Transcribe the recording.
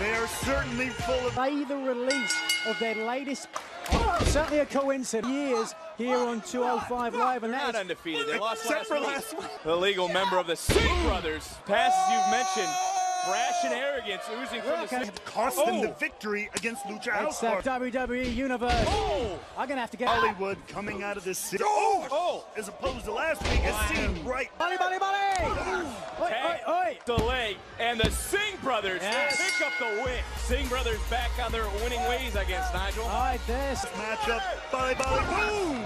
They are certainly full of. By the release of their latest, oh, certainly a coincidence, years here on 205 Live, and Not that is undefeated. They lost Except for last last week. week. The legal member of the Singh brothers. Passes you've mentioned. Brash and arrogance oozing from the Okay. Singh. Cost them the Oh. victory against Lucha it's House that Party. WWE Universe. Oh! I'm gonna have to get. Hollywood coming out of this city. Oh! Oh! As opposed to last week, it seemed right. Buddy, buddy, buddy! Oi, Tag, oi, oi! delay, and the Singh brothers Yes. pick up the win. Singh brothers back on their winning ways against Nigel. All right, this. Matchup. Bali Bali. Boom!